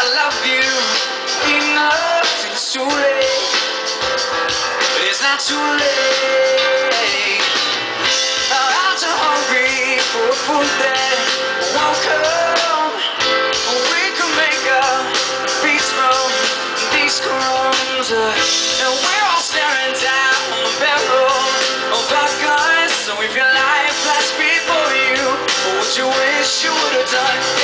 I love you enough till it's too late. But it's not too late. I'm so hungry for a food that won't come. We can make a feast from these crumbs. And we're all staring down on the barrel of our guns. So if your life flashed before you, what would you wish you would have done?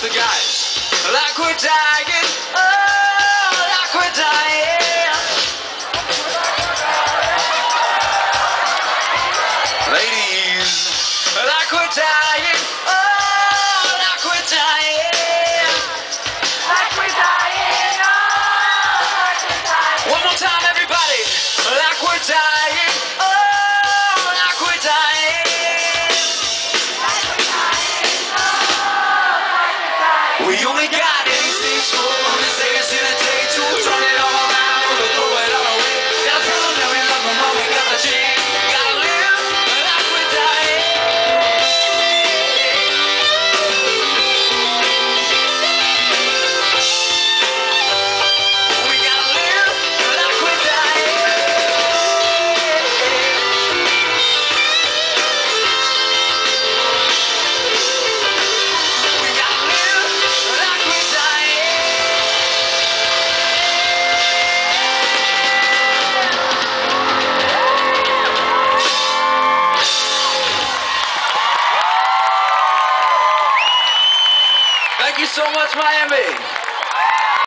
the guys like we're dying, oh, like we're dying. Touch Miami!